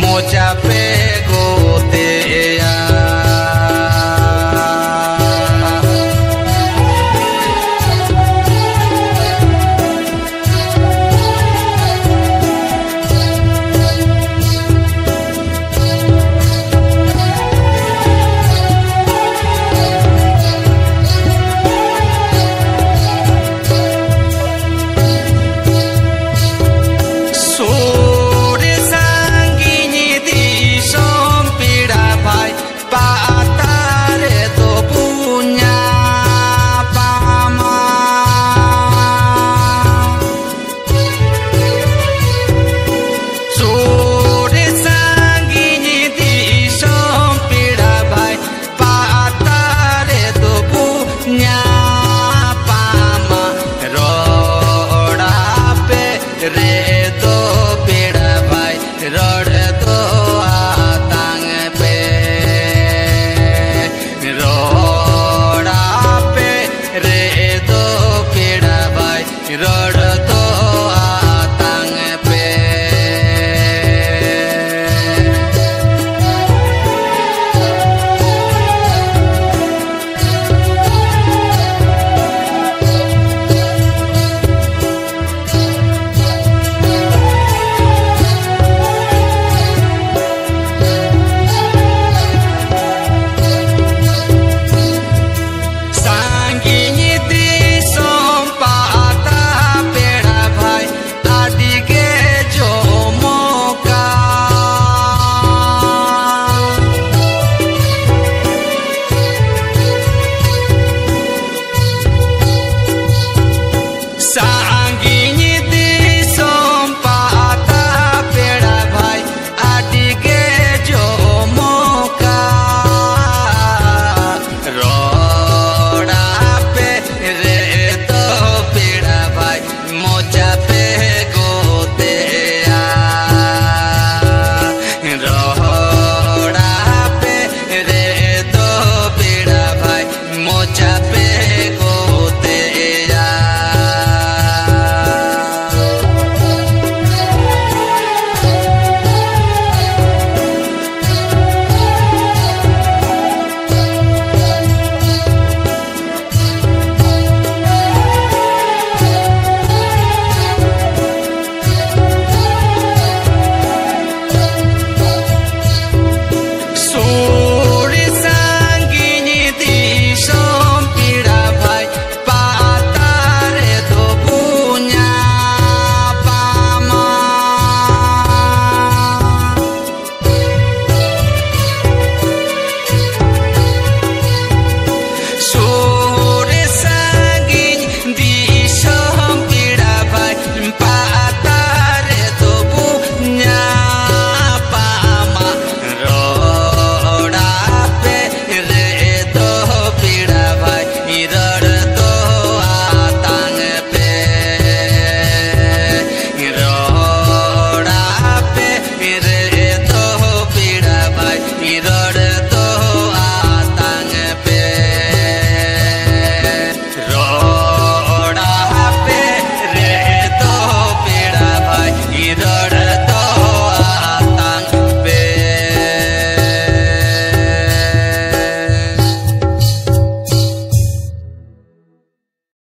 mucha pena. பாடதா